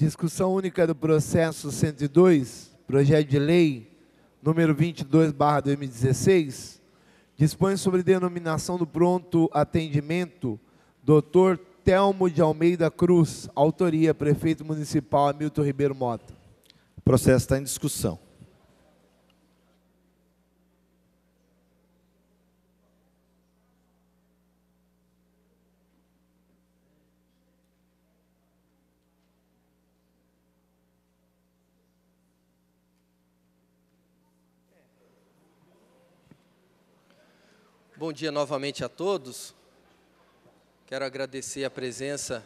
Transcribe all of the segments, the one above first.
Discussão única do processo 102, projeto de lei número 22, barra 2016, dispõe sobre denominação do pronto atendimento, doutor Telmo de Almeida Cruz, autoria, prefeito municipal Hamilton Ribeiro Mota. O processo está em discussão. Bom dia novamente a todos. Quero agradecer a presença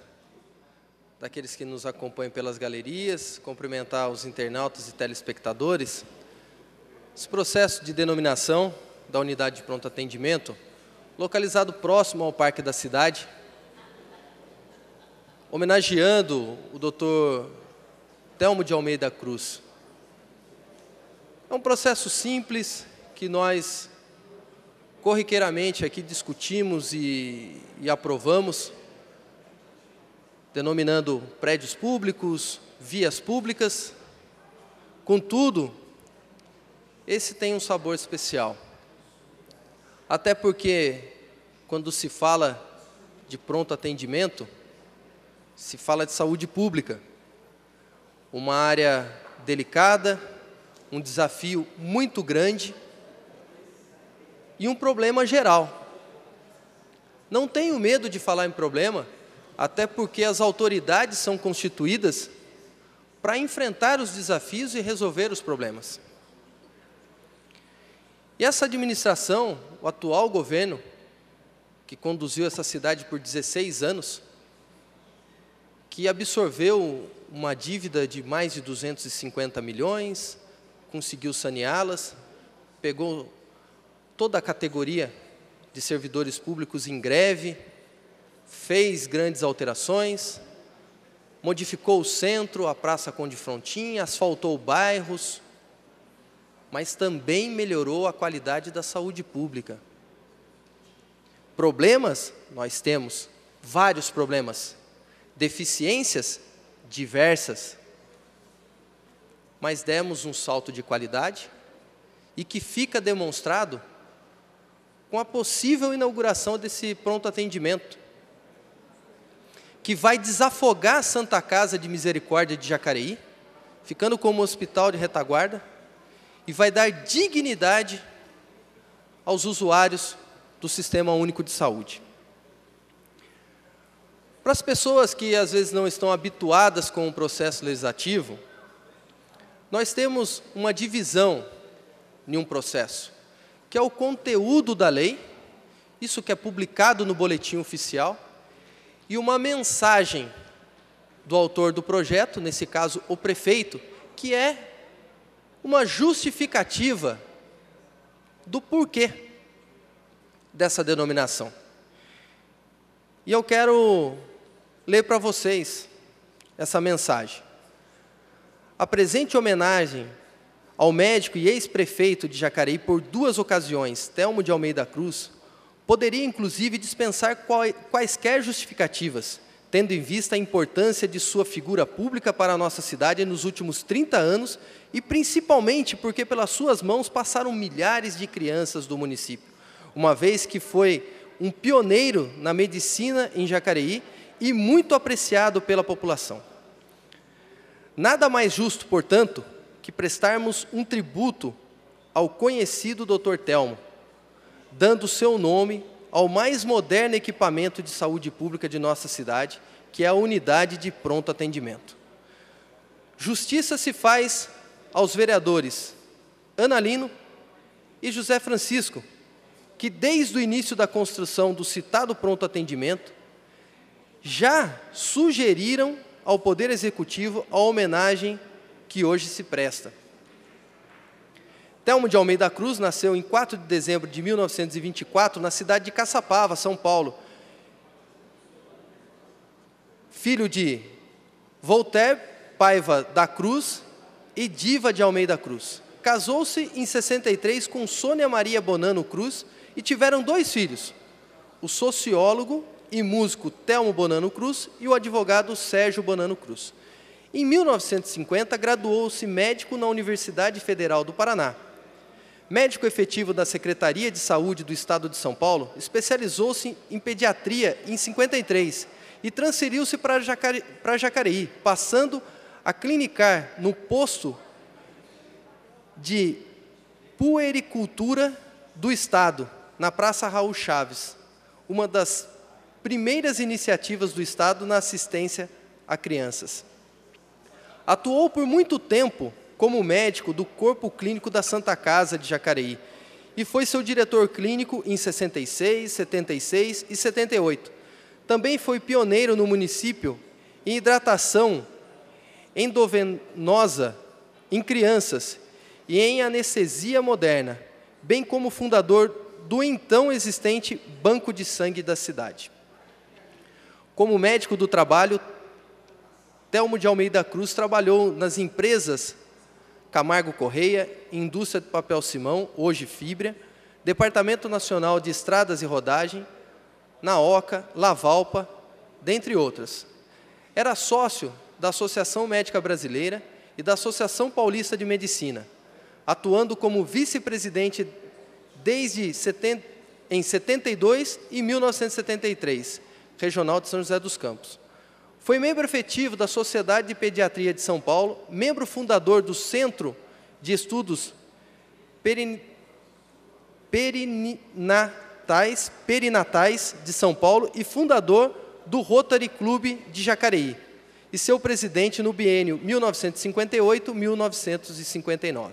daqueles que nos acompanham pelas galerias, cumprimentar os internautas e telespectadores. Esse processo de denominação da unidade de pronto atendimento, localizado próximo ao Parque da Cidade, homenageando o Dr. Telmo de Almeida Cruz. É um processo simples que nós corriqueiramente aqui discutimos e, e aprovamos, denominando prédios públicos, vias públicas. Contudo, esse tem um sabor especial. Até porque, quando se fala de pronto atendimento, se fala de saúde pública. Uma área delicada, um desafio muito grande e um problema geral. Não tenho medo de falar em problema, até porque as autoridades são constituídas para enfrentar os desafios e resolver os problemas. E essa administração, o atual governo, que conduziu essa cidade por 16 anos, que absorveu uma dívida de mais de 250 milhões, conseguiu saneá-las, pegou toda a categoria de servidores públicos em greve, fez grandes alterações, modificou o centro, a Praça Conde Frontin, asfaltou bairros, mas também melhorou a qualidade da saúde pública. Problemas, nós temos vários problemas, deficiências? Diversas, mas demos um salto de qualidade e que fica demonstrado com a possível inauguração desse pronto atendimento, que vai desafogar a Santa Casa de Misericórdia de Jacareí, ficando como hospital de retaguarda, e vai dar dignidade aos usuários do Sistema Único de Saúde. Para as pessoas que às vezes não estão habituadas com o processo legislativo, nós temos uma divisão em um processo que é o conteúdo da lei, isso que é publicado no boletim oficial, e uma mensagem do autor do projeto, nesse caso o prefeito, que é uma justificativa do porquê dessa denominação. E eu quero ler para vocês essa mensagem. A presente homenagem ao médico e ex-prefeito de Jacareí por duas ocasiões, Telmo de Almeida Cruz, poderia inclusive dispensar quaisquer justificativas, tendo em vista a importância de sua figura pública para a nossa cidade nos últimos 30 anos e principalmente porque pelas suas mãos passaram milhares de crianças do município, uma vez que foi um pioneiro na medicina em Jacareí e muito apreciado pela população. Nada mais justo, portanto, que prestarmos um tributo ao conhecido Dr. Telmo, dando seu nome ao mais moderno equipamento de saúde pública de nossa cidade, que é a unidade de pronto atendimento. Justiça se faz aos vereadores Ana Lino e José Francisco, que desde o início da construção do citado pronto atendimento já sugeriram ao Poder Executivo a homenagem que hoje se presta. Telmo de Almeida Cruz nasceu em 4 de dezembro de 1924 na cidade de Caçapava, São Paulo. Filho de Voltaire Paiva da Cruz e Diva de Almeida Cruz. Casou-se em 63 com Sônia Maria Bonano Cruz e tiveram dois filhos, o sociólogo e músico Telmo Bonano Cruz e o advogado Sérgio Bonano Cruz. Em 1950, graduou-se médico na Universidade Federal do Paraná. Médico efetivo da Secretaria de Saúde do Estado de São Paulo, especializou-se em pediatria em 53 e transferiu-se para Jacare, Jacareí, passando a clinicar no posto de puericultura do Estado, na Praça Raul Chaves, uma das primeiras iniciativas do Estado na assistência a crianças. Atuou por muito tempo como médico do Corpo Clínico da Santa Casa de Jacareí e foi seu diretor clínico em 66, 76 e 78. Também foi pioneiro no município em hidratação endovenosa em crianças e em anestesia moderna, bem como fundador do então existente Banco de Sangue da cidade. Como médico do trabalho, Telmo de Almeida Cruz trabalhou nas empresas Camargo Correia, Indústria de Papel Simão, hoje Fibra, Departamento Nacional de Estradas e Rodagem, na Oca, Lavalpa, dentre outras. Era sócio da Associação Médica Brasileira e da Associação Paulista de Medicina, atuando como vice-presidente desde em 72 e 1973, Regional de São José dos Campos. Foi membro efetivo da Sociedade de Pediatria de São Paulo, membro fundador do Centro de Estudos Perin... Perinatais, Perinatais de São Paulo e fundador do Rotary Club de Jacareí, e seu presidente no biênio 1958-1959.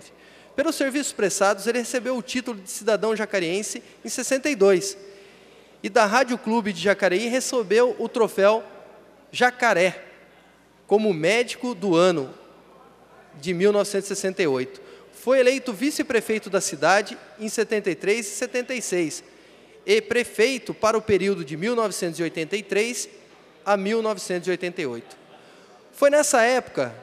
Pelos serviços prestados, ele recebeu o título de cidadão jacareense em 62. E da Rádio Clube de Jacareí recebeu o troféu Jacaré, como médico do ano de 1968. Foi eleito vice-prefeito da cidade em 73 e 76 e prefeito para o período de 1983 a 1988. Foi nessa época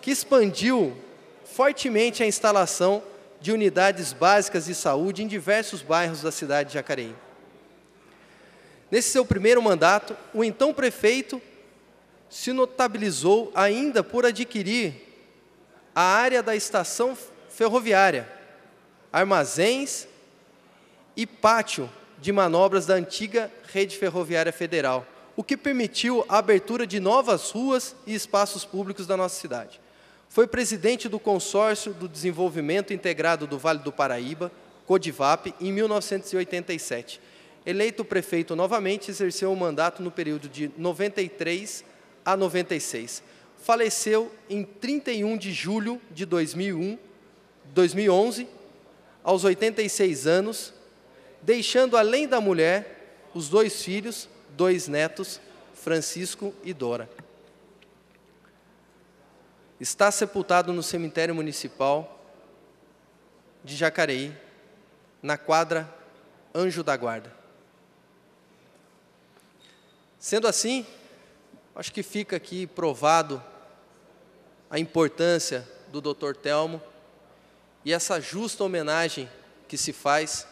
que expandiu fortemente a instalação de unidades básicas de saúde em diversos bairros da cidade de Jacareí. Nesse seu primeiro mandato, o então prefeito se notabilizou ainda por adquirir a área da estação ferroviária, armazéns e pátio de manobras da antiga rede ferroviária federal, o que permitiu a abertura de novas ruas e espaços públicos da nossa cidade. Foi presidente do Consórcio do Desenvolvimento Integrado do Vale do Paraíba, CODIVAP, em 1987. Eleito prefeito novamente, exerceu o mandato no período de 93 a 96. Faleceu em 31 de julho de 2001, 2011, aos 86 anos, deixando além da mulher os dois filhos, dois netos, Francisco e Dora está sepultado no cemitério municipal de Jacareí, na quadra Anjo da Guarda. Sendo assim, acho que fica aqui provado a importância do Dr. Telmo e essa justa homenagem que se faz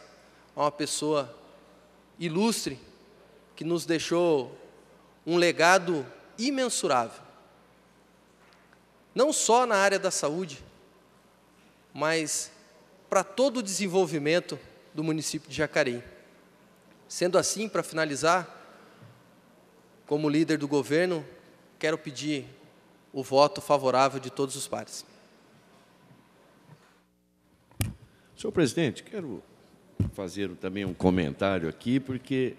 a uma pessoa ilustre que nos deixou um legado imensurável não só na área da saúde, mas para todo o desenvolvimento do município de Jacareí. Sendo assim, para finalizar, como líder do governo, quero pedir o voto favorável de todos os pares. Senhor presidente, quero fazer também um comentário aqui, porque,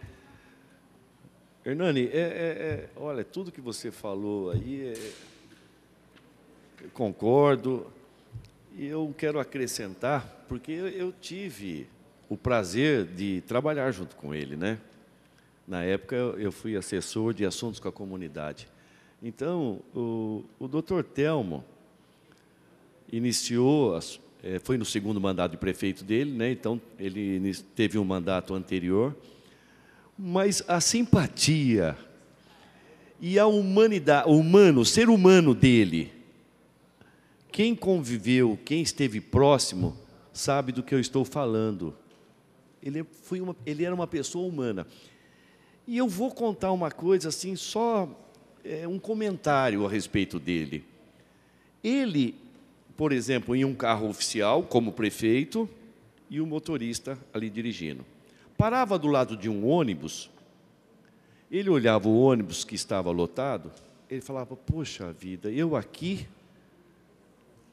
Hernani, é, é, é, olha, tudo que você falou aí é, concordo. E eu quero acrescentar, porque eu tive o prazer de trabalhar junto com ele, né? Na época eu fui assessor de assuntos com a comunidade. Então, o, o doutor Telmo iniciou, é, foi no segundo mandato de prefeito dele, né? então ele teve um mandato anterior, mas a simpatia e a humanidade, o humano, o ser humano dele, quem conviveu, quem esteve próximo, sabe do que eu estou falando. Ele, foi uma, ele era uma pessoa humana. E eu vou contar uma coisa assim, só é, um comentário a respeito dele. Ele, por exemplo, em um carro oficial, como prefeito, e o motorista ali dirigindo. Parava do lado de um ônibus, ele olhava o ônibus que estava lotado, ele falava: Poxa vida, eu aqui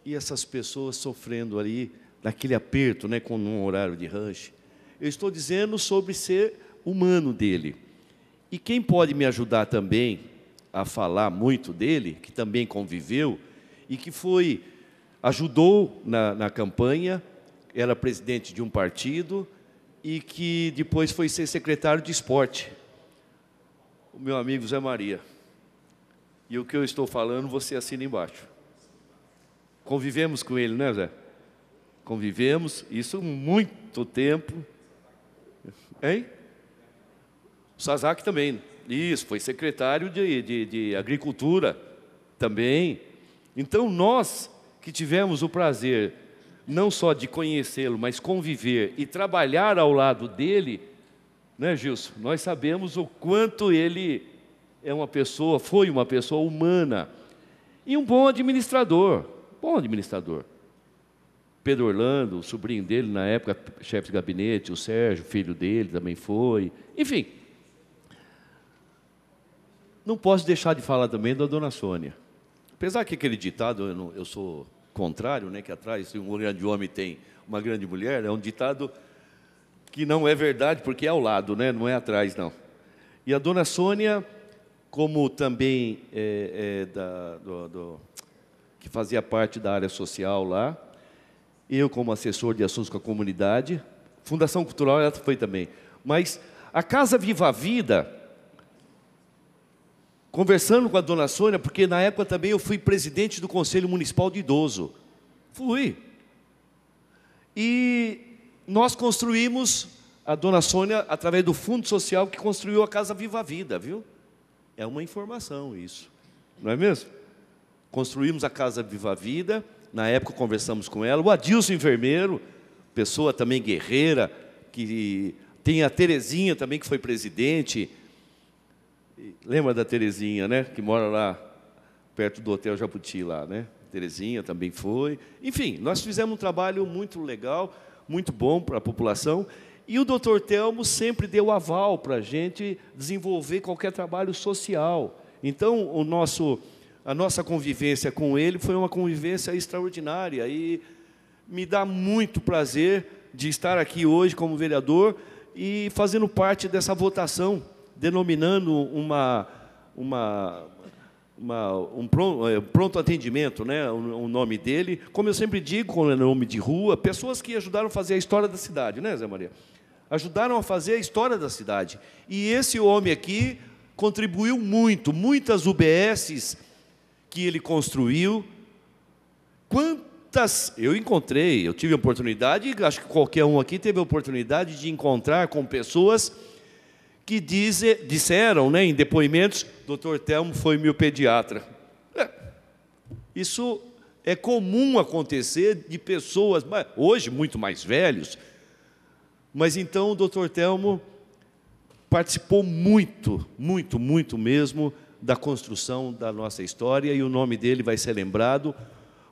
e essas pessoas sofrendo ali, naquele aperto, né, com um horário de rush. Eu estou dizendo sobre ser humano dele. E quem pode me ajudar também a falar muito dele, que também conviveu e que foi ajudou na, na campanha, era presidente de um partido e que depois foi ser secretário de esporte. O meu amigo Zé Maria. E o que eu estou falando, você assina embaixo. Convivemos com ele, né, Zé? Convivemos, isso muito tempo. Hein? O Sazak também. Isso, foi secretário de, de, de Agricultura também. Então, nós que tivemos o prazer não só de conhecê-lo, mas conviver e trabalhar ao lado dele, né, Gilson? Nós sabemos o quanto ele é uma pessoa, foi uma pessoa humana e um bom administrador, bom administrador. Pedro Orlando, o sobrinho dele na época, chefe de gabinete, o Sérgio, filho dele, também foi. Enfim, não posso deixar de falar também da dona Sônia. Apesar que aquele ditado, eu, não, eu sou contrário, né, que atrás um grande homem tem uma grande mulher, é um ditado que não é verdade, porque é ao lado, né, não é atrás, não. E a dona Sônia, como também é, é da, do, do, que fazia parte da área social lá, eu como assessor de assuntos com a comunidade, Fundação Cultural ela foi também. Mas a Casa Viva a Vida, conversando com a dona Sônia, porque na época também eu fui presidente do Conselho Municipal de Idoso. Fui. E nós construímos a dona Sônia através do Fundo Social que construiu a Casa Viva a Vida, viu? É uma informação isso, não é mesmo? Construímos a Casa Viva a Vida, na época conversamos com ela, o Adilson enfermeiro, pessoa também guerreira, que tem a Terezinha também que foi presidente, Lembra da Terezinha, né? Que mora lá perto do Hotel Jabuti lá, né? Terezinha também foi. Enfim, nós fizemos um trabalho muito legal, muito bom para a população. E o doutor Telmo sempre deu aval para a gente desenvolver qualquer trabalho social. Então, o nosso, a nossa convivência com ele foi uma convivência extraordinária. E me dá muito prazer de estar aqui hoje como vereador e fazendo parte dessa votação denominando uma, uma, uma, um pronto, é, pronto atendimento, né, o, o, nome dele. Como eu sempre digo, com o nome de rua, pessoas que ajudaram a fazer a história da cidade, né, Zé Maria? Ajudaram a fazer a história da cidade. E esse homem aqui contribuiu muito, muitas UBSs que ele construiu. Quantas eu encontrei, eu tive a oportunidade, acho que qualquer um aqui teve a oportunidade de encontrar com pessoas que disseram né, em depoimentos, doutor Telmo foi meu pediatra. É, isso é comum acontecer de pessoas, hoje muito mais velhos, mas então o doutor Telmo participou muito, muito, muito mesmo da construção da nossa história e o nome dele vai ser lembrado.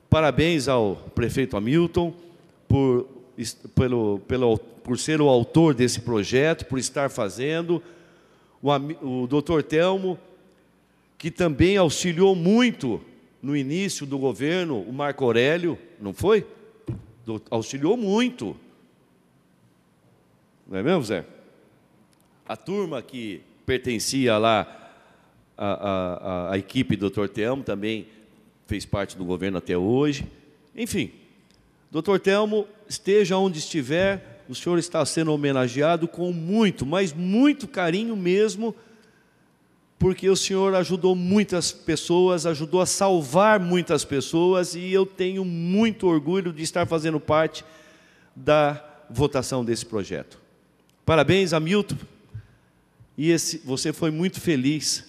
Parabéns ao prefeito Hamilton por, pelo, pelo por ser o autor desse projeto, por estar fazendo, o, o doutor Telmo, que também auxiliou muito no início do governo, o Marco Aurélio, não foi? Auxiliou muito. Não é mesmo, Zé? A turma que pertencia lá à, à equipe do Dr. Telmo também fez parte do governo até hoje. Enfim, Dr. Telmo, esteja onde estiver, o senhor está sendo homenageado com muito, mas muito carinho mesmo, porque o senhor ajudou muitas pessoas, ajudou a salvar muitas pessoas, e eu tenho muito orgulho de estar fazendo parte da votação desse projeto. Parabéns, Hamilton, e esse, você foi muito feliz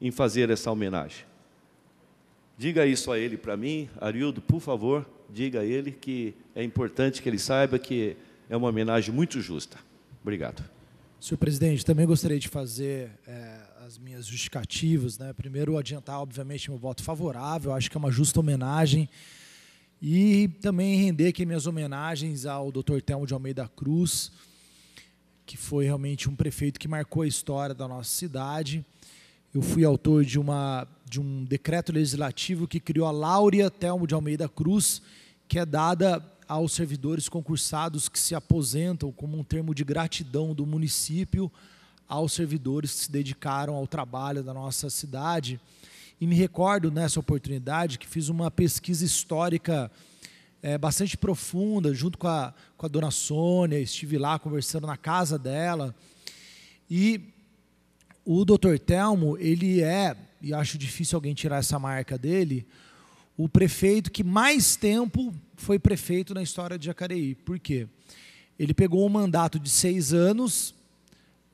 em fazer essa homenagem. Diga isso a ele para mim, Arildo, por favor, diga a ele que é importante que ele saiba que é uma homenagem muito justa. Obrigado. Senhor presidente, também gostaria de fazer é, as minhas justificativas. Né? Primeiro, adiantar, obviamente, meu voto favorável, acho que é uma justa homenagem. E também render aqui minhas homenagens ao Dr. Telmo de Almeida Cruz, que foi realmente um prefeito que marcou a história da nossa cidade. Eu fui autor de, uma, de um decreto legislativo que criou a Láurea Telmo de Almeida Cruz, que é dada aos servidores concursados que se aposentam como um termo de gratidão do município aos servidores que se dedicaram ao trabalho da nossa cidade. E me recordo nessa oportunidade que fiz uma pesquisa histórica é, bastante profunda, junto com a, com a dona Sônia, estive lá conversando na casa dela. E o doutor Telmo, ele é, e acho difícil alguém tirar essa marca dele, o prefeito que mais tempo foi prefeito na história de Jacareí. Por quê? Ele pegou um mandato de seis anos,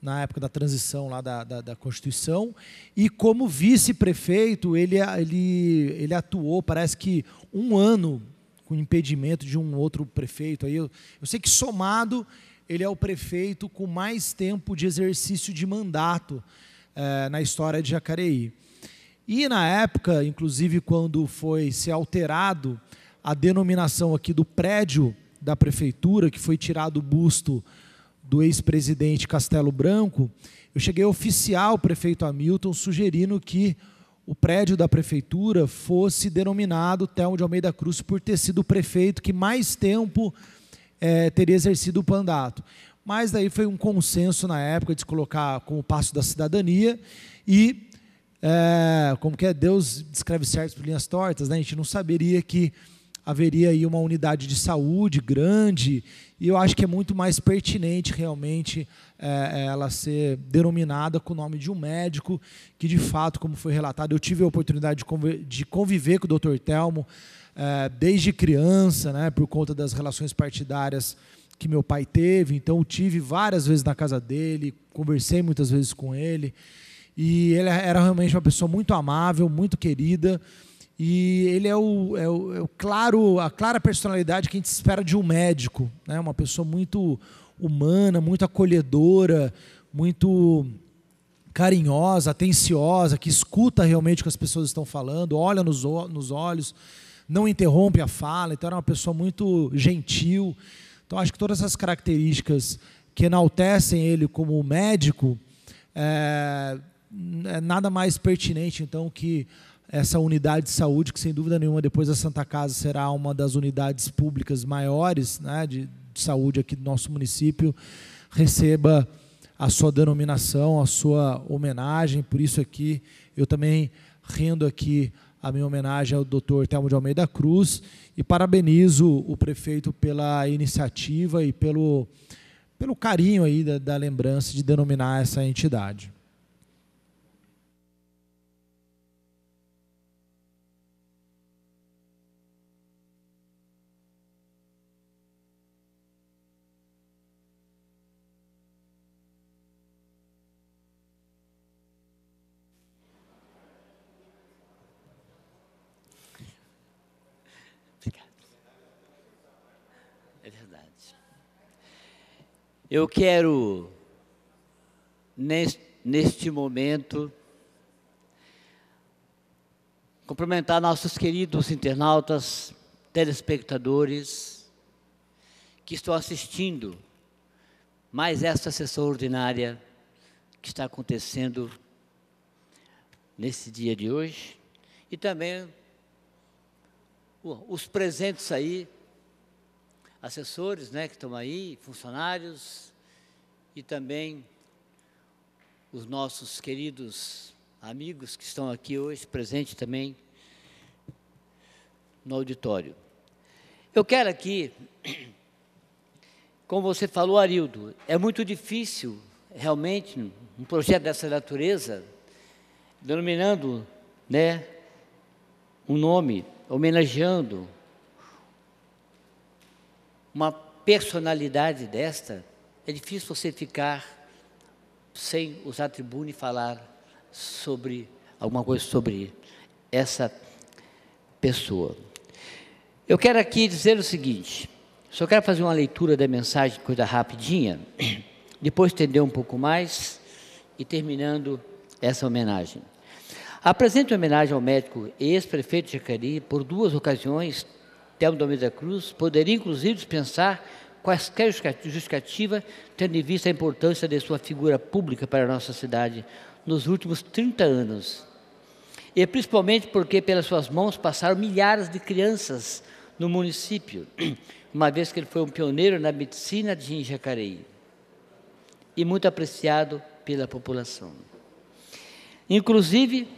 na época da transição lá da, da, da Constituição, e como vice-prefeito, ele, ele, ele atuou, parece que um ano com impedimento de um outro prefeito. Aí eu, eu sei que somado ele é o prefeito com mais tempo de exercício de mandato é, na história de Jacareí. E na época, inclusive quando foi ser alterado a denominação aqui do prédio da prefeitura, que foi tirado o busto do ex-presidente Castelo Branco, eu cheguei a oficiar o prefeito Hamilton sugerindo que o prédio da prefeitura fosse denominado Telmo de Almeida Cruz por ter sido o prefeito que mais tempo é, teria exercido o mandato. Mas daí foi um consenso na época de se colocar como passo da cidadania e é, como que é, Deus descreve certos por linhas tortas, né? a gente não saberia que haveria aí uma unidade de saúde grande, e eu acho que é muito mais pertinente realmente é, ela ser denominada com o nome de um médico, que de fato, como foi relatado, eu tive a oportunidade de conviver com o Dr. Telmo é, desde criança, né, por conta das relações partidárias que meu pai teve, então eu tive várias vezes na casa dele, conversei muitas vezes com ele, e ele era realmente uma pessoa muito amável, muito querida, e ele é o, é o, é o claro, a clara personalidade que a gente espera de um médico, né? uma pessoa muito humana, muito acolhedora, muito carinhosa, atenciosa, que escuta realmente o que as pessoas estão falando, olha nos, nos olhos, não interrompe a fala, então era uma pessoa muito gentil. Então acho que todas essas características que enaltecem ele como médico é, é nada mais pertinente então que essa unidade de saúde, que sem dúvida nenhuma, depois da Santa Casa, será uma das unidades públicas maiores né, de, de saúde aqui do nosso município, receba a sua denominação, a sua homenagem. Por isso aqui, eu também rendo aqui a minha homenagem ao doutor Telmo de Almeida Cruz e parabenizo o prefeito pela iniciativa e pelo, pelo carinho aí da, da lembrança de denominar essa entidade. Eu quero, neste, momento, cumprimentar nossos queridos internautas, telespectadores, que estão assistindo mais esta sessão ordinária que está acontecendo nesse dia de hoje, e também os presentes aí assessores né, que estão aí, funcionários e também os nossos queridos amigos que estão aqui hoje, presentes também no auditório. Eu quero aqui, como você falou, Arildo, é muito difícil, realmente, um projeto dessa natureza, denominando né, um nome, homenageando uma personalidade desta, é difícil você ficar sem usar tribuna e falar sobre alguma coisa sobre essa pessoa. Eu quero aqui dizer o seguinte: só quero fazer uma leitura da mensagem, coisa rapidinha, depois estender um pouco mais e terminando essa homenagem. A presente homenagem ao médico ex-prefeito de por duas ocasiões, Telmo Domingos da Cruz, poderia inclusive dispensar quaisquer justificativa, tendo em vista a importância de sua figura pública para a nossa cidade nos últimos 30 anos. E principalmente porque pelas suas mãos passaram milhares de crianças no município, uma vez que ele foi um pioneiro na medicina de Jacareí e muito apreciado pela população. Inclusive,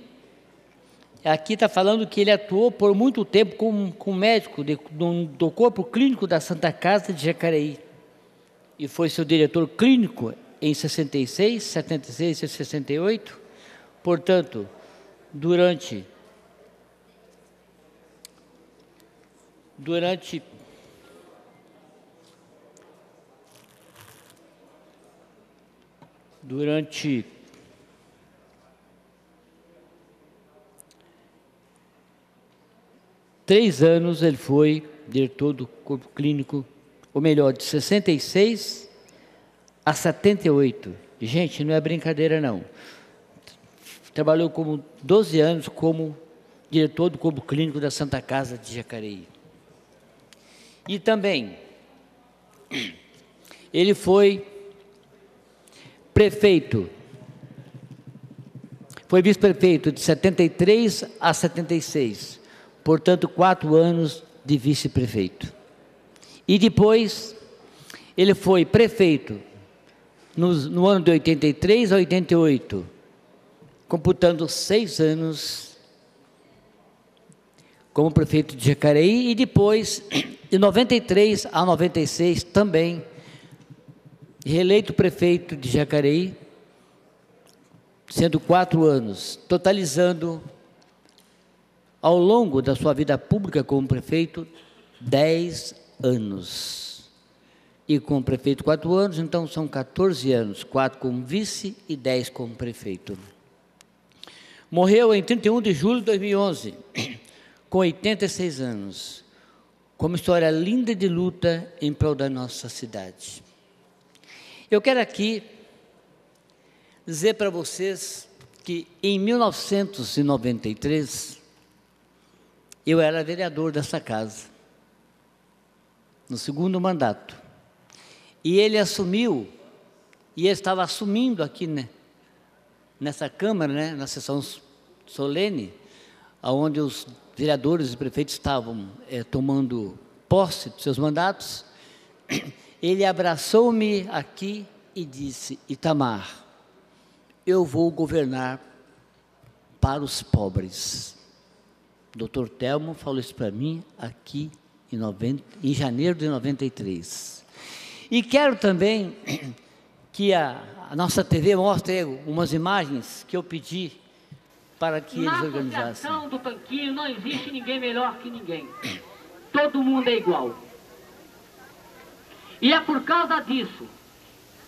aqui está falando que ele atuou por muito tempo como, como médico de, do, do corpo clínico da Santa Casa de Jacareí e foi seu diretor clínico em 66, 76 e 68. Portanto, durante durante durante três anos ele foi diretor do corpo clínico, ou melhor, de 66 a 78. Gente, não é brincadeira não. Trabalhou como 12 anos como diretor do corpo clínico da Santa Casa de Jacareí. E também ele foi prefeito. Foi vice-prefeito de 73 a 76, portanto, quatro anos de vice-prefeito. E depois, ele foi prefeito no, no, ano de 83 a 88, computando seis anos como prefeito de Jacareí, e depois, de 93 a 96, também reeleito prefeito de Jacareí, sendo quatro anos, totalizando ao longo da sua vida pública como prefeito, dez anos. E como prefeito, quatro anos, então são 14 anos, quatro como vice e dez como prefeito. Morreu em 31 de julho de 2011, com 86 anos, com uma história linda de luta em prol da nossa cidade. Eu quero aqui dizer para vocês que em 1993 eu era vereador dessa casa, no segundo mandato. E ele assumiu, e ele estava assumindo aqui né, nessa Câmara, né, na sessão solene, onde os vereadores e prefeitos estavam é, tomando posse dos seus mandatos ele abraçou-me aqui e disse: Itamar, eu vou governar para os pobres. Doutor Telmo falou isso para mim aqui em, 90, em janeiro de 93. E quero também que a, a nossa TV mostre umas imagens que eu pedi para que Na eles organizassem. Na do Tanquinho não existe ninguém melhor que ninguém. Todo mundo é igual. E é por causa disso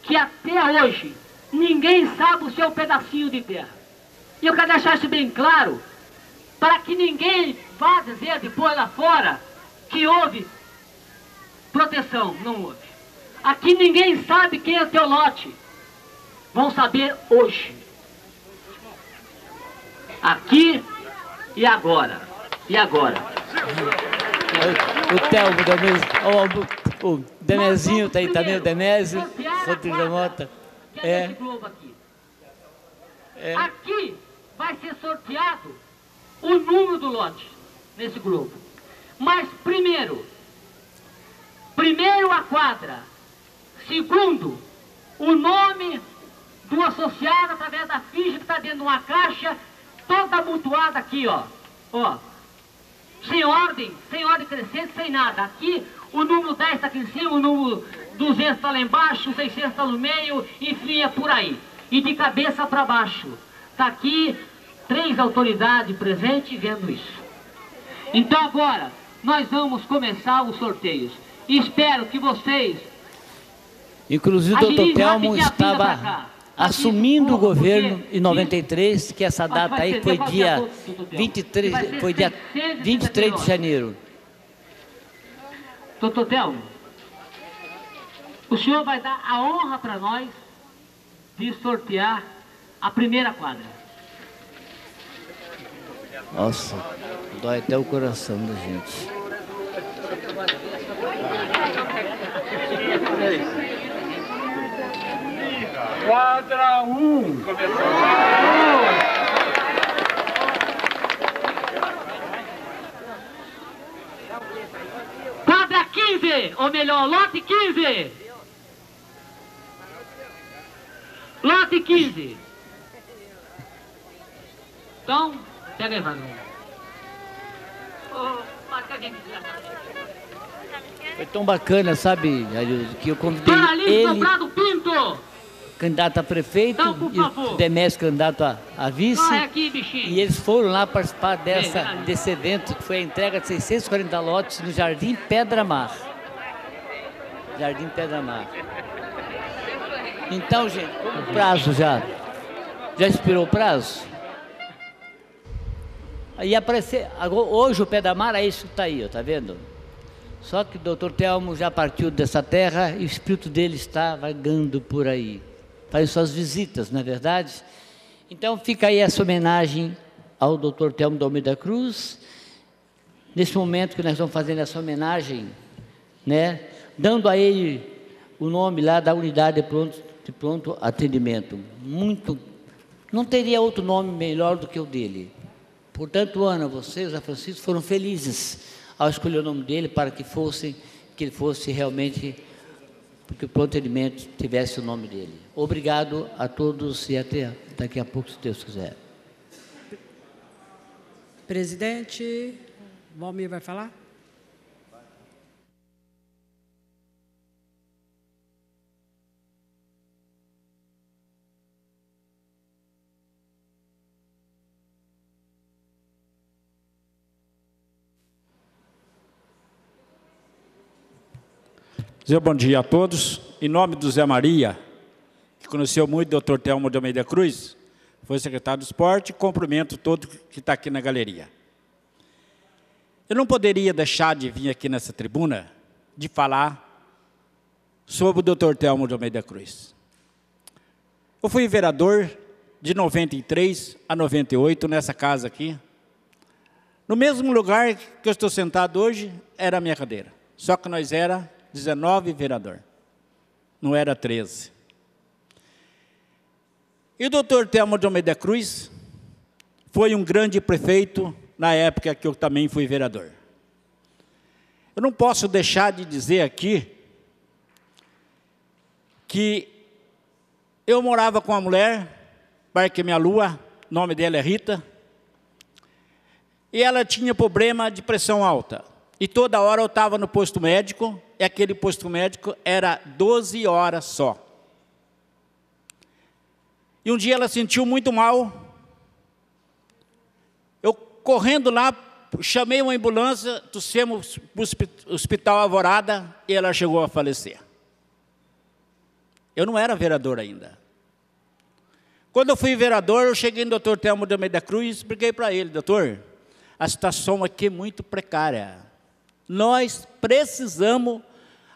que até hoje ninguém sabe o seu pedacinho de terra. E eu quero deixar isso bem claro, para que ninguém vá dizer depois lá fora que houve proteção. Não houve. Aqui ninguém sabe quem é o teu lote. Vão saber hoje. Aqui e agora. E agora. O, o Telmo da mesa. O Demezinho está aí também, o Demésio, Rodrigo da Mota. É. Aqui. É. aqui vai ser sorteado o número do lote nesse globo. Mas primeiro, primeiro a quadra, segundo, o nome do associado através da ficha que está dentro de uma caixa, toda amontoada aqui, ó. Ó. Sem ordem, sem ordem crescente, sem nada. Aqui o número 10 está aqui em cima, o número 200 está lá embaixo, o 600 está no meio, enfim, é por aí. E de cabeça para baixo. Está aqui três autoridades presentes vendo isso. Então agora, nós vamos começar os sorteios. Espero que vocês... Inclusive o doutor Telmo estava assumindo o governo em 93, que essa data aí foi dia 23, foi dia 23 de janeiro. Doutor Telmo, o senhor vai dar a honra para nós de sortear a primeira quadra. Nossa, dói até o coração da gente. Quadra 1. Um. Quadra 15, ou melhor, lote 15. Lote 15. Então, pega aí, Wagner. Foi tão bacana, sabe, Arildo, que eu convidei Paralise ele, Comprado Pinto. candidato a prefeito, Então, por e o favor. Demésio, candidato a, a vice. Corre aqui, bichinho. E eles foram lá participar dessa, vem. desse evento, que foi a entrega de 640 lotes no Jardim Pedra Mar. Jardim Pedra Mar. Então, gente, como o prazo já, já expirou o prazo? Aí aparecer, hoje o Pedra Mar é isso que está aí, ó, tá vendo? Só que o doutor Telmo já partiu dessa terra e o espírito dele está vagando por aí. Faz suas visitas, não é verdade? Então fica aí essa homenagem ao doutor Telmo de Almeida Cruz. Nesse momento que nós estamos fazendo essa homenagem, né? Dando a ele o nome lá da unidade de pronto, de pronto atendimento. Muito. Não teria outro nome melhor do que o dele. Portanto, Ana, você e José Francisco foram felizes ao escolher o nome dele para que fosse que ele fosse realmente porque o pronto atendimento tivesse o nome dele. Obrigado a todos e até daqui a pouco, se Deus quiser. Presidente, Valmir vai falar? Dizer bom dia a todos. Em nome do Zé Maria, que conheceu muito o Dr. Telmo de Almeida Cruz, foi secretário do esporte, cumprimento todo que está aqui na galeria. Eu não poderia deixar de vir aqui nessa tribuna de falar sobre o Dr. Telmo de Almeida Cruz. Eu fui vereador de 93 a 98 nessa casa aqui. No mesmo lugar que eu estou sentado hoje, era a minha cadeira. Só que nós era 19 vereador. Não era 13. E o doutor Telmo de Almeida Cruz foi um grande prefeito na época que eu também fui vereador. Eu não posso deixar de dizer aqui que eu morava com uma mulher, Parque Minha Lua, nome dela é Rita, e ela tinha problema de pressão alta. E toda hora eu estava no posto médico, e aquele posto médico era 12 horas só. E um dia ela sentiu muito mal. Eu correndo lá, chamei uma ambulância, trouxemos para o hospital Alvorada e ela chegou a falecer. Eu não era vereador ainda. Quando eu fui vereador, eu cheguei no doutor Telmo de Almeida Cruz e expliquei para ele, doutor, a situação aqui é muito precária. Nós precisamos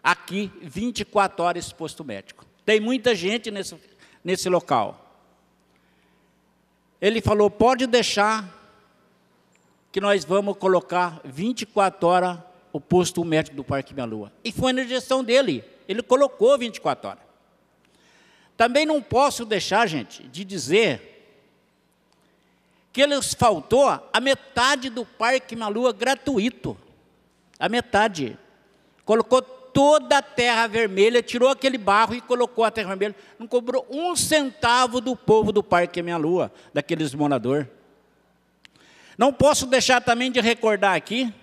aqui 24 horas posto médico. Tem muita gente nesse, nesse local. Ele falou: pode deixar que nós vamos colocar 24 horas o posto médico do Parque Minha Lua. E foi na gestão dele. Ele colocou 24 horas. Também não posso deixar, gente, de dizer que eles faltou a metade do Parque Minha Lua gratuito. A metade. Colocou toda a terra vermelha, tirou aquele barro e colocou a terra vermelha. Não cobrou um centavo do povo do Parque Minha Lua, daqueles moradores. Não posso deixar também de recordar aqui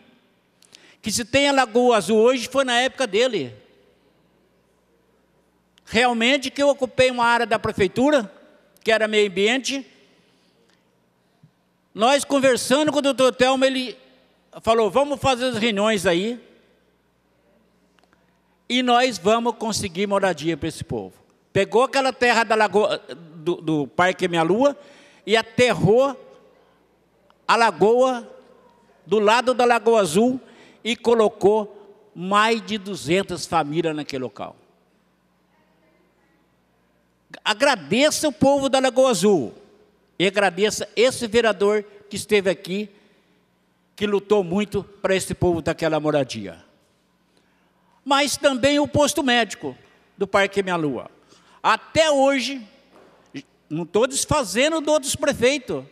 que se tem a Lagoa Azul hoje foi na época dele. Realmente que eu ocupei uma área da prefeitura, que era meio ambiente. Nós conversando com o doutor Telmo, ele falou, vamos fazer as reuniões aí, e nós vamos conseguir moradia para esse povo. Pegou aquela terra da lagoa, do, do Parque Minha Lua e aterrou a lagoa do lado da Lagoa Azul e colocou mais de 200 famílias naquele local. Agradeça o povo da Lagoa Azul e agradeça esse vereador que esteve aqui que lutou muito para esse povo daquela moradia. Mas também o posto médico do Parque Minha Lua. Até hoje, não estou desfazendo do outros prefeitos,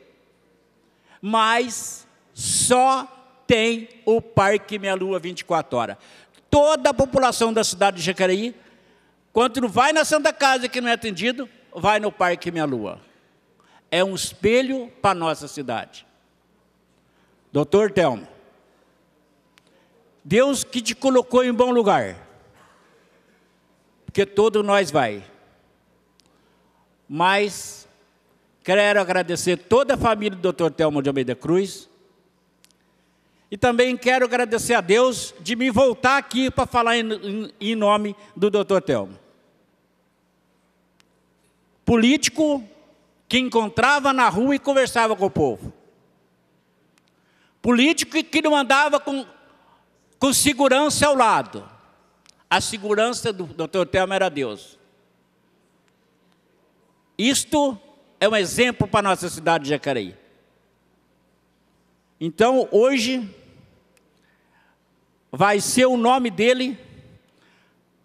mas só tem o Parque Minha Lua 24 horas. Toda a população da cidade de Jacareí, quando vai na Santa Casa que não é atendido, vai no Parque Minha Lua. É um espelho para a nossa cidade. Doutor Telmo, Deus que te colocou em bom lugar, porque todo nós vai. Mas quero agradecer toda a família do Dr. Telmo de Almeida Cruz. E também quero agradecer a Deus de me voltar aqui para falar em, em, em nome do Dr. Telmo. Político que encontrava na rua e conversava com o povo. Político que não andava com, com segurança ao lado. A segurança do Dr. Telmo era Deus. Isto é um exemplo para a nossa cidade de Jacareí. Então, hoje, vai ser o nome dele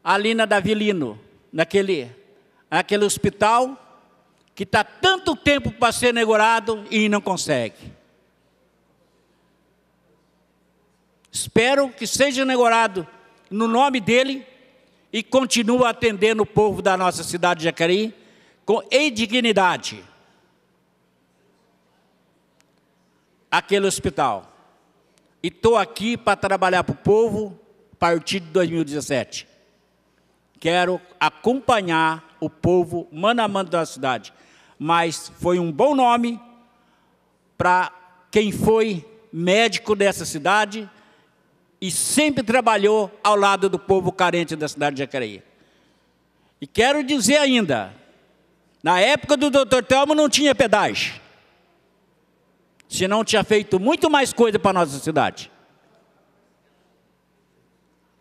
ali na Davilino, naquele, naquele hospital que está tanto tempo para ser inaugurado e não consegue. Espero que seja inaugurado no nome dele e continue atendendo o povo da nossa cidade de Jacareí com indignidade aquele hospital. E estou aqui para trabalhar para o povo a partir de 2017. Quero acompanhar o povo mano a mano da cidade. Mas foi um bom nome para quem foi médico dessa cidade e sempre trabalhou ao lado do povo carente da cidade de Jacareí. E quero dizer ainda, na época do Dr. Telmo não tinha pedágio. Senão tinha feito muito mais coisa para a nossa cidade.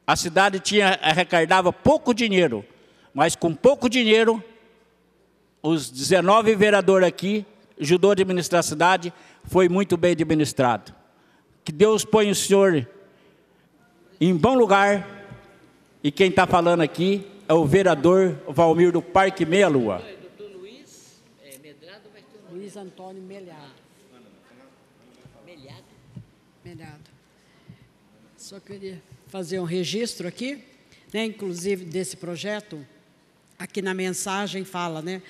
A cidade tinha arrecadava pouco dinheiro, mas com pouco dinheiro, os 19 vereadores aqui ajudou a administrar a cidade, foi muito bem administrado. Que Deus ponha o senhor em bom lugar. E quem está falando aqui é o vereador Valmir do Parque Meia Lua. Luiz Antônio Melhado. Melhado? Melhado. Só queria fazer um registro aqui, né, inclusive desse projeto. Aqui na mensagem fala, né?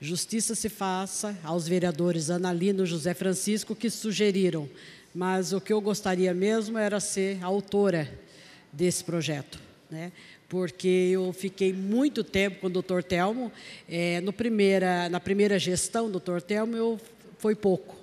Justiça se faça aos vereadores Analino e José Francisco que sugeriram, mas o que eu gostaria mesmo era ser autora desse projeto, né? porque eu fiquei muito tempo com o doutor Telmo. É, no primeira, na primeira gestão do doutor Telmo, eu, foi pouco.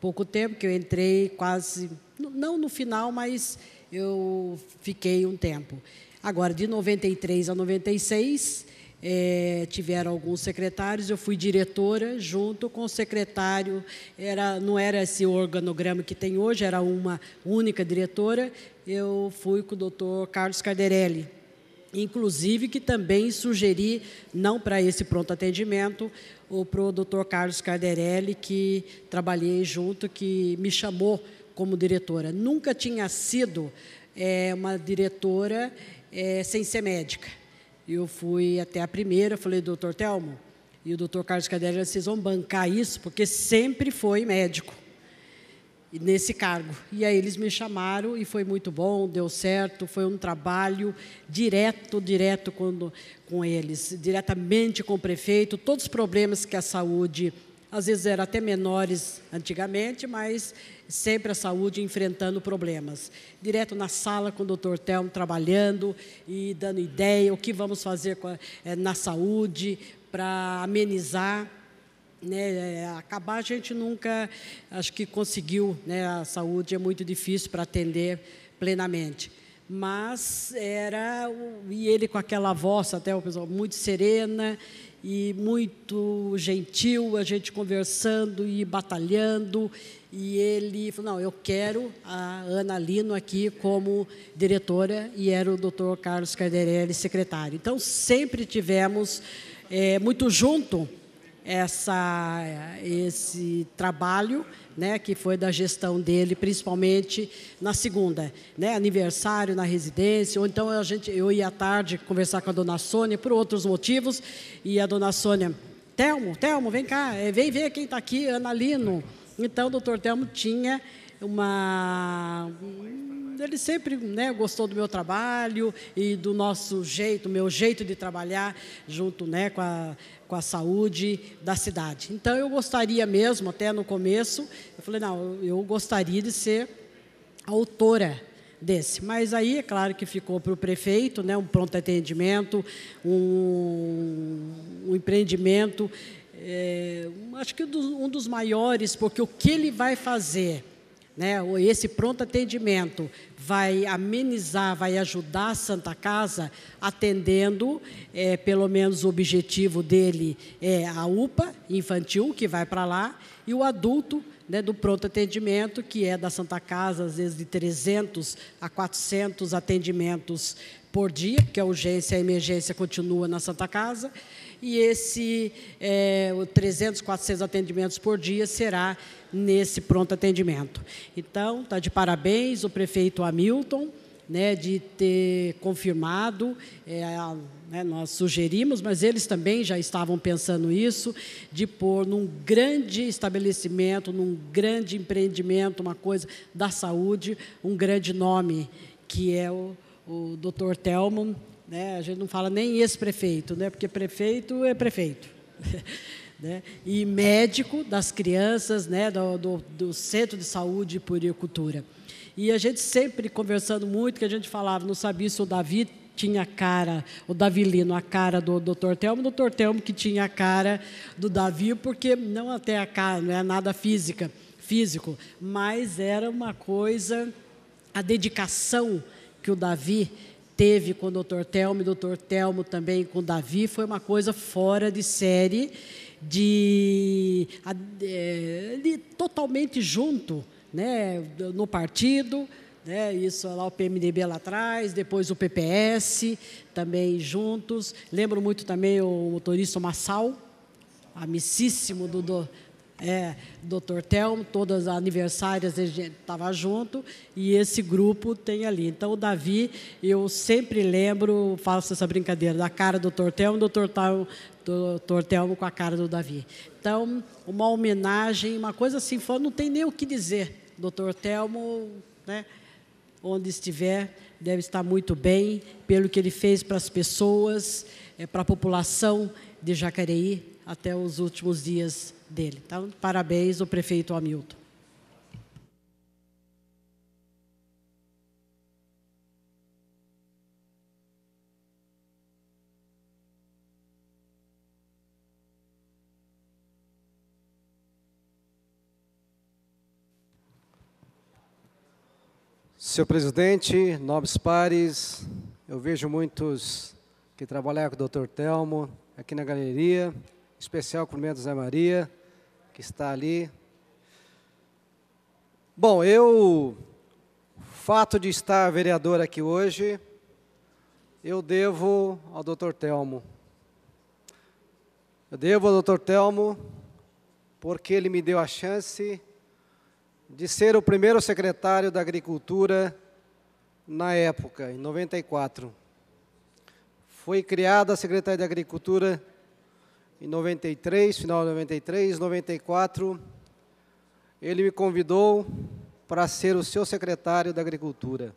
Pouco tempo que eu entrei quase, não no final, mas eu fiquei um tempo. Agora, de 93 a 96, é, tiveram alguns secretários, eu fui diretora junto com o secretário, era, não era esse organograma que tem hoje, era uma única diretora, eu fui com o doutor Carlos Carderelli, inclusive que também sugeri, não para esse pronto atendimento, o doutor Carlos Carderelli, que trabalhei junto, que me chamou como diretora. Nunca tinha sido é, uma diretora é, sem ser médica. Eu fui até a primeira, falei, doutor Telmo, e o doutor Carlos Carderelli, vocês vão bancar isso, porque sempre foi médico nesse cargo. E aí eles me chamaram e foi muito bom, deu certo, foi um trabalho direto, direto com, com eles, diretamente com o prefeito, todos os problemas que a saúde, às vezes eram até menores antigamente, mas sempre a saúde enfrentando problemas. Direto na sala com o doutor Telmo trabalhando e dando ideia, o que vamos fazer a, é, na saúde para amenizar né, é, acabar a gente nunca, acho que conseguiu, né, a saúde é muito difícil para atender plenamente. Mas era, e ele com aquela voz até o pessoal muito serena e muito gentil, a gente conversando e batalhando, e ele falou, não, eu quero a Ana Lino aqui como diretora, e era o doutor Carlos Carderelli secretário. Então, sempre tivemos é, muito junto, essa, esse trabalho, né, que foi da gestão dele, principalmente na segunda, né, aniversário na residência, ou então a gente, eu ia à tarde conversar com a dona Sônia por outros motivos, e a dona Sônia, Telmo, Telmo, vem cá, é, vem ver quem está aqui, Ana Lino. Então, o doutor Telmo tinha uma ele sempre né, gostou do meu trabalho e do nosso jeito, meu jeito de trabalhar junto né, com, a, com a saúde da cidade. Então, eu gostaria mesmo, até no começo, eu falei, não, eu gostaria de ser autora desse. Mas aí, é claro que ficou para o prefeito, né, um pronto atendimento, um, um empreendimento, é, acho que um dos maiores, porque o que ele vai fazer né, esse pronto atendimento vai amenizar, vai ajudar a Santa Casa atendendo, é, pelo menos o objetivo dele é a UPA infantil, que vai para lá, e o adulto né, do pronto atendimento, que é da Santa Casa, às vezes de 300 a 400 atendimentos por dia, porque a urgência e a emergência continua na Santa Casa, e esse é, 300, 400 atendimentos por dia será nesse pronto atendimento. Então, está de parabéns o prefeito Hamilton, né, de ter confirmado, é, né, nós sugerimos, mas eles também já estavam pensando isso, de pôr num grande estabelecimento, num grande empreendimento, uma coisa da saúde, um grande nome, que é o, o Dr. Telmo, né, a gente não fala nem ex-prefeito, né, porque prefeito é prefeito. né? e médico das crianças né? do, do, do Centro de Saúde e Puricultura. E a gente sempre conversando muito, que a gente falava, não sabia se o Davi tinha a cara, o Davi Lino, a cara do Dr. Telmo, o Dr. Telmo que tinha a cara do Davi, porque não até a cara, não é nada física, físico, mas era uma coisa, a dedicação que o Davi teve com o Dr. Telmo e Dr. Telmo também com Davi foi uma coisa fora de série de, é, de totalmente junto né, no partido, né, isso lá o PMDB lá atrás, depois o PPS, também juntos. Lembro muito também o motorista Massal, amicíssimo do, do é, Dr. Telmo, todas as aniversárias gente estava junto, e esse grupo tem ali. Então, o Davi, eu sempre lembro, faço essa brincadeira, da cara do Dr. Telmo, Dr. Telmo. Telmo com a cara do Davi. Então, uma homenagem, uma coisa assim, não tem nem o que dizer. Dr. Telmo, né, onde estiver, deve estar muito bem, pelo que ele fez para as pessoas, é, para a população de Jacareí, até os últimos dias dele. Então, parabéns ao prefeito Hamilton. Senhor presidente, nobres pares, eu vejo muitos que trabalharam com o doutor Telmo aqui na galeria, especial cumprimento Zé Maria, que está ali. Bom, eu, fato de estar vereador aqui hoje, eu devo ao doutor Telmo. Eu devo ao doutor Telmo porque ele me deu a chance de ser o primeiro secretário da Agricultura na época, em 94. Foi criada a Secretaria de Agricultura em 93, final de 93, 94. Ele me convidou para ser o seu secretário da Agricultura.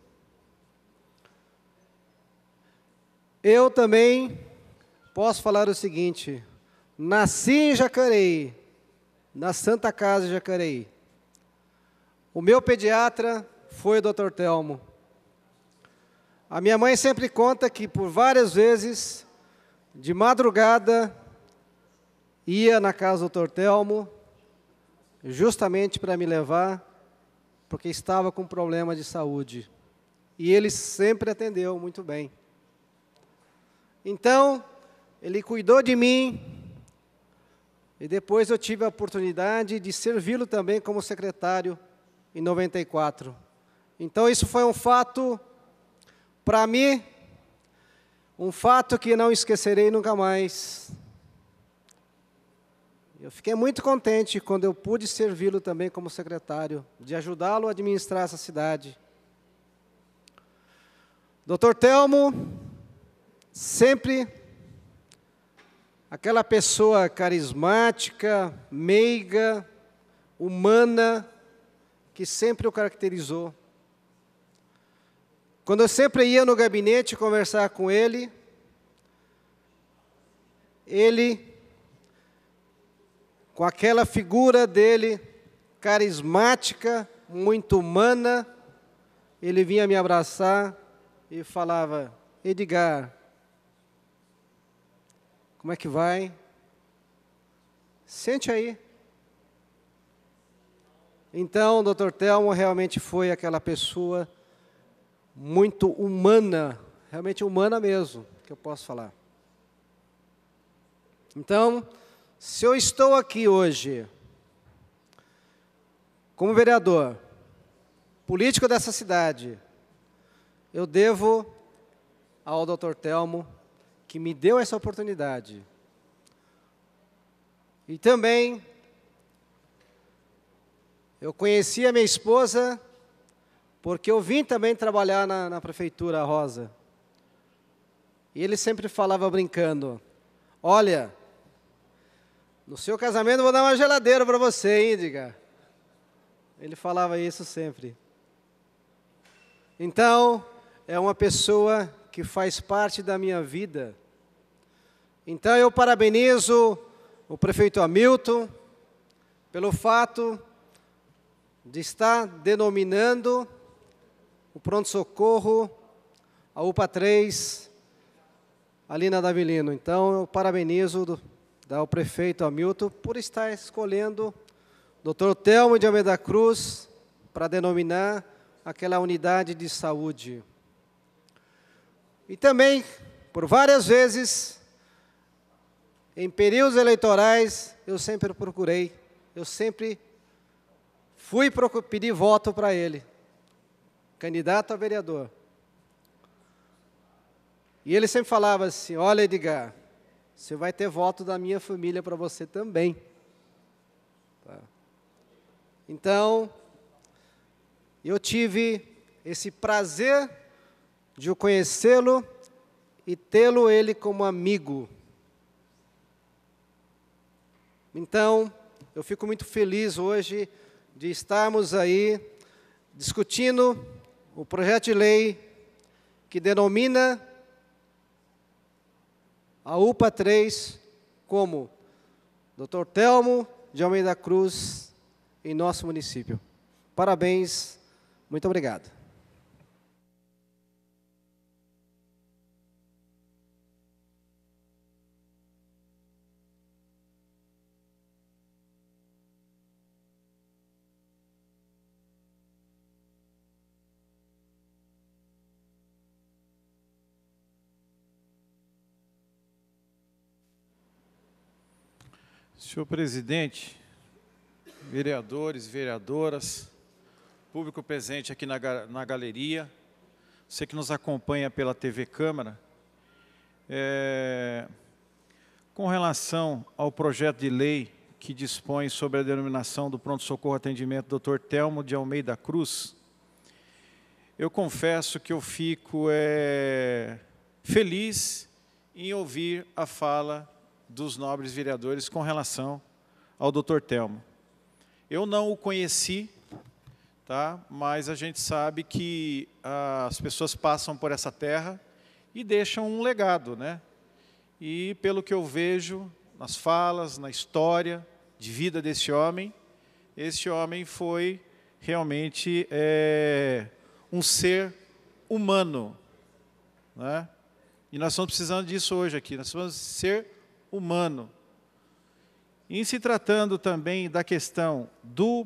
Eu também posso falar o seguinte: nasci em Jacareí, na Santa Casa de Jacareí. O meu pediatra foi o Dr. Telmo. A minha mãe sempre conta que por várias vezes, de madrugada, ia na casa do Dr. Telmo, justamente para me levar, porque estava com problema de saúde. E ele sempre atendeu muito bem. Então, ele cuidou de mim, e depois eu tive a oportunidade de servi-lo também como secretário em 94. Então isso foi um fato, para mim, um fato que não esquecerei nunca mais. Eu fiquei muito contente quando eu pude servi-lo também como secretário, de ajudá-lo a administrar essa cidade. Doutor Telmo, sempre aquela pessoa carismática, meiga, humana, que sempre o caracterizou. Quando eu sempre ia no gabinete conversar com ele, ele, com aquela figura dele, carismática, muito humana, ele vinha me abraçar e falava: Edgar, como é que vai? Sente aí. Então, o Dr. Telmo realmente foi aquela pessoa muito humana, realmente humana mesmo, que eu posso falar. Então, se eu estou aqui hoje, como vereador, político dessa cidade, eu devo ao Dr. Telmo, que me deu essa oportunidade. E também, eu conheci a minha esposa, porque eu vim também trabalhar na, na prefeitura Rosa. E ele sempre falava brincando: Olha, no seu casamento eu vou dar uma geladeira para você, hein, diga. Ele falava isso sempre. Então, é uma pessoa que faz parte da minha vida. Então, eu parabenizo o prefeito Hamilton pelo fato de estar denominando o pronto-socorro, a UPA 3, ali na Davilino. Então, eu parabenizo ao prefeito Hamilton por estar escolhendo Dr. Telmo de Almeida Cruz para denominar aquela unidade de saúde. E também, por várias vezes, em períodos eleitorais, eu sempre procurei, eu sempre fui pedir voto para ele, candidato a vereador. E ele sempre falava assim: Olha, Edgar, você vai ter voto da minha família para você também. Tá. Então, eu tive esse prazer de o conhecê-lo e tê-lo ele como amigo. Então, eu fico muito feliz hoje de estarmos aí discutindo o projeto de lei que denomina a UPA 3 como Dr. Telmo de Almeida Cruz em nosso município. Parabéns, muito obrigado. Senhor presidente, vereadores, vereadoras, público presente aqui na, na galeria, você que nos acompanha pela TV Câmara, é, com relação ao projeto de lei que dispõe sobre a denominação do pronto-socorro atendimento Dr. Telmo de Almeida Cruz, eu confesso que eu fico é, feliz em ouvir a fala dos nobres vereadores com relação ao Dr. Telmo. Eu não o conheci, tá? mas a gente sabe que ah, as pessoas passam por essa terra e deixam um legado. Né? E pelo que eu vejo nas falas, na história de vida desse homem, esse homem foi realmente é, um ser humano. Né? E nós estamos precisando disso hoje aqui, nós precisamos ser humano. Em se tratando também da questão do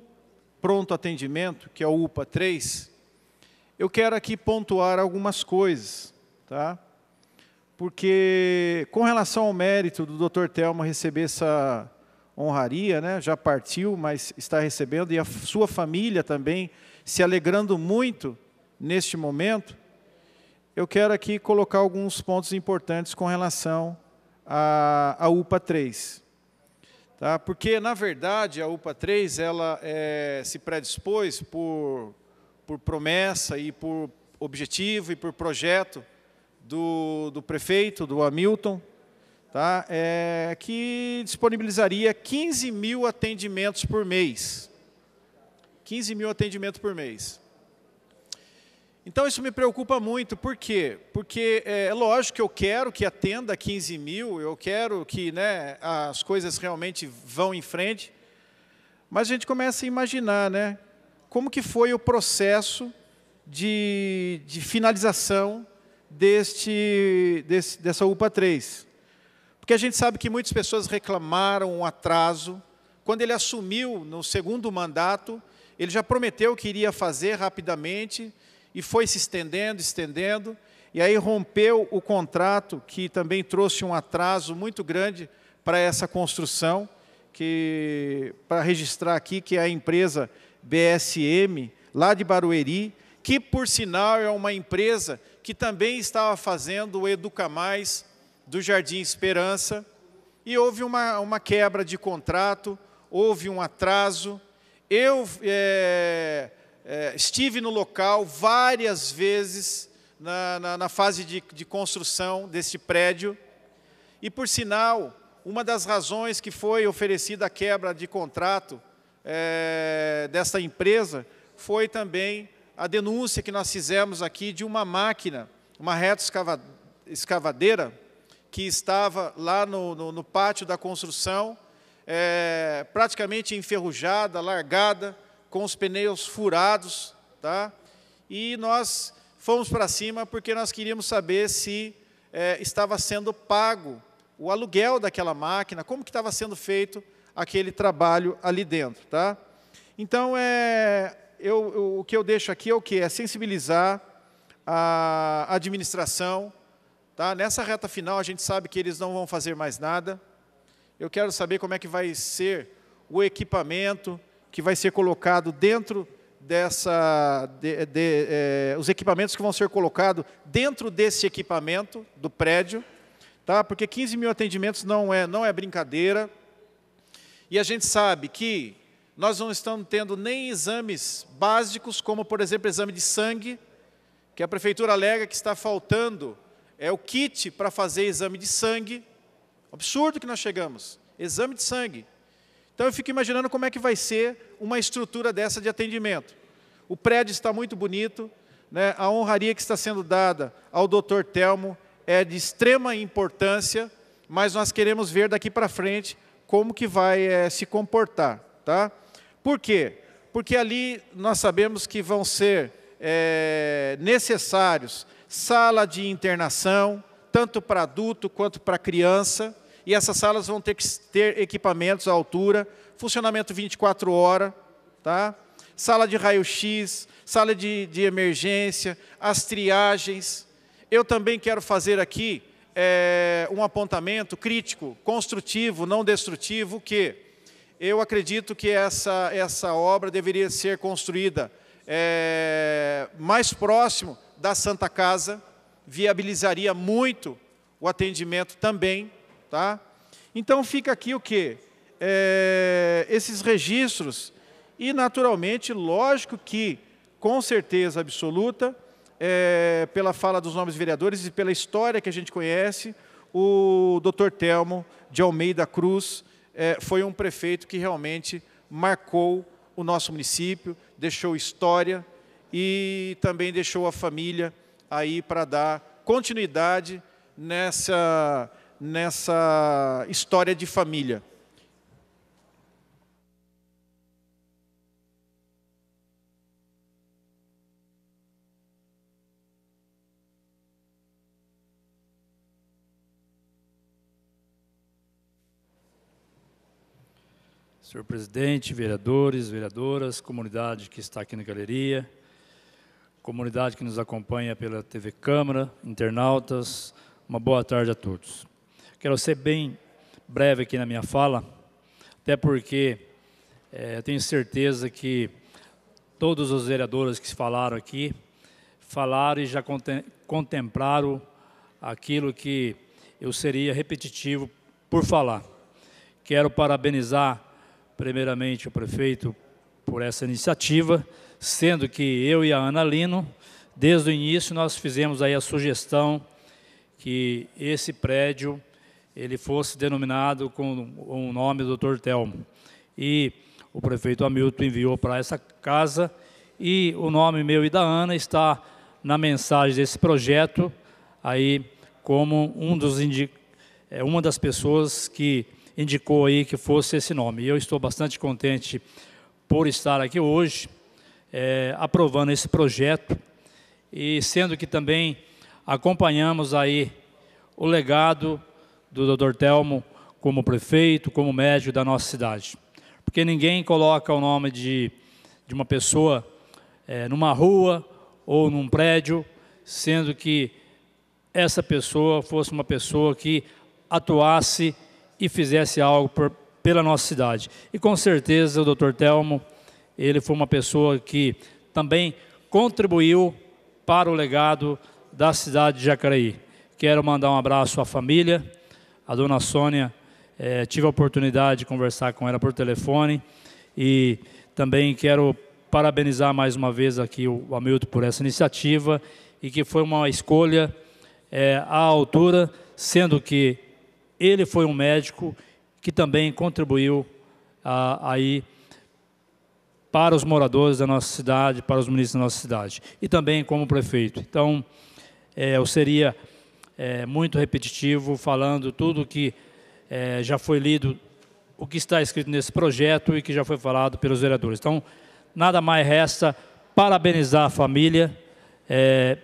pronto atendimento, que é o UPA 3, eu quero aqui pontuar algumas coisas, tá? Porque com relação ao mérito do Dr. Telmo receber essa honraria, né, já partiu, mas está recebendo, e a sua família também se alegrando muito neste momento, eu quero aqui colocar alguns pontos importantes com relação a, a UPA 3. Tá? Porque, na verdade, a UPA 3 ela, é, se predispôs por, por promessa e por objetivo e por projeto do, do prefeito, do Hamilton, tá? é, que disponibilizaria 15 mil atendimentos por mês. 15 mil atendimentos por mês. Então, isso me preocupa muito, por quê? Porque é, é lógico que eu quero que atenda 15 mil, eu quero que né, as coisas realmente vão em frente, mas a gente começa a imaginar né, como que foi o processo de, de finalização deste, desse, dessa UPA 3. Porque a gente sabe que muitas pessoas reclamaram um atraso. Quando ele assumiu no segundo mandato, ele já prometeu que iria fazer rapidamente, e foi se estendendo, estendendo, e aí rompeu o contrato, que também trouxe um atraso muito grande para essa construção, que para registrar aqui que é a empresa BSM, lá de Barueri, que por sinal é uma empresa que também estava fazendo o Educa Mais do Jardim Esperança, e houve uma, uma quebra de contrato, houve um atraso. Eu é, é, estive no local várias vezes na, na, na fase de, de construção deste prédio. E, por sinal, uma das razões que foi oferecida a quebra de contrato é, dessa empresa foi também a denúncia que nós fizemos aqui de uma máquina, uma reta escavadeira, que estava lá no, no, no pátio da construção, é, praticamente enferrujada, largada, com os pneus furados, tá? E nós fomos para cima porque nós queríamos saber se é, estava sendo pago o aluguel daquela máquina, como que estava sendo feito aquele trabalho ali dentro, tá? Então, é, eu, eu, o que eu deixo aqui é o que? É sensibilizar a administração. Tá? Nessa reta final, a gente sabe que eles não vão fazer mais nada. Eu quero saber como é que vai ser o equipamento, que vai ser colocado dentro dessa, de, de, é, os equipamentos que vão ser colocados dentro desse equipamento do prédio, tá? Porque 15 mil atendimentos não é não é brincadeira. E a gente sabe que nós não estamos tendo nem exames básicos, como por exemplo exame de sangue, que a prefeitura alega que está faltando é o kit para fazer exame de sangue. Absurdo que nós chegamos. Exame de sangue. Então eu fico imaginando como é que vai ser uma estrutura dessa de atendimento. O prédio está muito bonito, né? a honraria que está sendo dada ao doutor Telmo é de extrema importância, mas nós queremos ver daqui para frente como que vai é, se comportar. Tá? Por quê? Porque ali nós sabemos que vão ser é, necessários sala de internação, tanto para adulto quanto para criança, e essas salas vão ter que ter equipamentos à altura, funcionamento 24 horas, tá? sala de raio-x, sala de, de emergência, as triagens. Eu também quero fazer aqui é, um apontamento crítico, construtivo, não destrutivo, que eu acredito que essa, essa obra deveria ser construída é, mais próximo da Santa Casa, viabilizaria muito o atendimento também, Tá? Então fica aqui o quê? É, esses registros e, naturalmente, lógico que, com certeza absoluta, é, pela fala dos nomes vereadores e pela história que a gente conhece, o doutor Telmo de Almeida Cruz é, foi um prefeito que realmente marcou o nosso município, deixou história e também deixou a família aí para dar continuidade nessa nessa história de família. Senhor presidente, vereadores, vereadoras, comunidade que está aqui na galeria, comunidade que nos acompanha pela TV Câmara, internautas, uma boa tarde a todos. Quero ser bem breve aqui na minha fala, até porque é, eu tenho certeza que todos os vereadores que falaram aqui, falaram e já contemplaram aquilo que eu seria repetitivo por falar, Quero parabenizar, primeiramente, o prefeito por essa iniciativa, sendo que eu e a Ana Lino, desde o início, nós fizemos aí a sugestão que esse prédio ele fosse denominado com o nome do Dr. Telmo. E o prefeito Hamilton enviou para essa casa e o nome meu e da Ana está na mensagem desse projeto aí como um dos é, uma das pessoas que indicou aí que fosse esse nome. E eu estou bastante contente por estar aqui hoje, é, aprovando esse projeto e sendo que também acompanhamos aí o legado do Dr. Telmo como prefeito, como médico da nossa cidade. Porque ninguém coloca o nome de, de uma pessoa é, numa rua ou num prédio, sendo que essa pessoa fosse uma pessoa que atuasse e fizesse algo por, pela nossa cidade. E com certeza o Dr. Telmo, ele foi uma pessoa que também contribuiu para o legado da cidade de Jacareí. Quero mandar um abraço à família, a dona Sônia, eh, tive a oportunidade de conversar com ela por telefone e também quero parabenizar mais uma vez aqui o Hamilton por essa iniciativa e que foi uma escolha eh, à altura, sendo que ele foi um médico que também contribuiu ah, aí para os moradores da nossa cidade, para os municípios da nossa cidade, e também como prefeito. Então, é, eu seria é, muito repetitivo falando tudo que é, já foi lido, o que está escrito nesse projeto e que já foi falado pelos vereadores. Então, nada mais resta parabenizar a família é,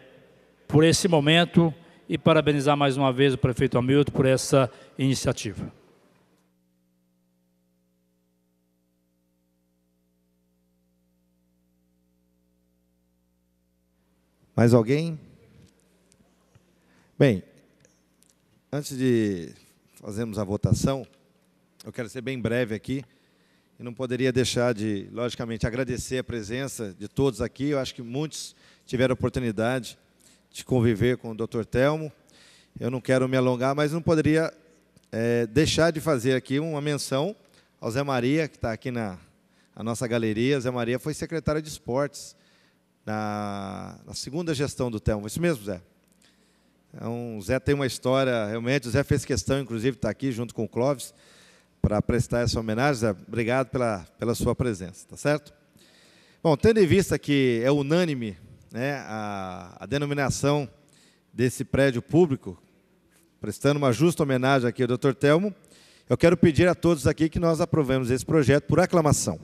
por esse momento e parabenizar mais uma vez o prefeito Hamilton por essa iniciativa. Mais alguém? Bem, antes de fazermos a votação, eu quero ser bem breve aqui e não poderia deixar de, logicamente, agradecer a presença de todos aqui. Eu acho que muitos tiveram oportunidade de conviver com o Dr. Telmo. Eu não quero me alongar, mas não poderia é, deixar de fazer aqui uma menção ao Zé Maria, que está aqui na, na nossa galeria. Zé Maria foi secretário de esportes na, na segunda gestão do Telmo. Isso mesmo, Zé? Então, o Zé tem uma história, realmente, o Zé fez questão, inclusive, de estar aqui junto com o Clóvis, para prestar essa homenagem. Zé, obrigado pela, pela sua presença, tá certo? Bom, tendo em vista que é unânime né, a, a denominação desse prédio público, prestando uma justa homenagem aqui ao Dr. Telmo, eu quero pedir a todos aqui que nós aprovemos esse projeto por aclamação.